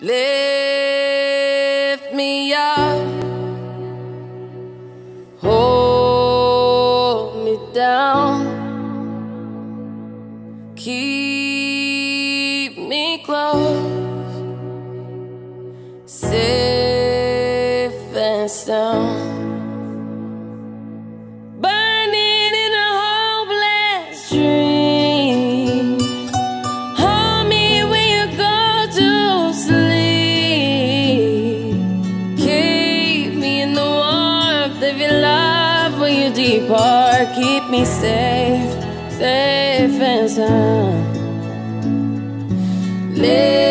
Lift me up, hold me down, keep me close, safe and sound. Of your love when you depart. Keep me safe, safe and sound. Live